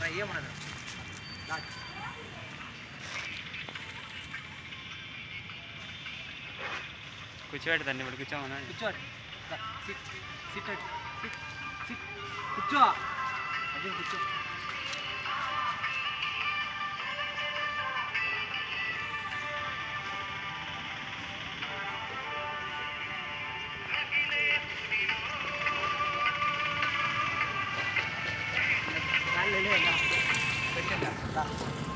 Try ചെയ്യാൻ പോണല്ലോ കുച്ചുവായിട്ട് തന്നെ ഇവിടെ കുച്ചു വന്നാൽ കുച്ചുവായിട്ട് സിറ്റായിട്ട് കുച്ചുവാ. അതും കുച്ചു Hallelujah. Bata.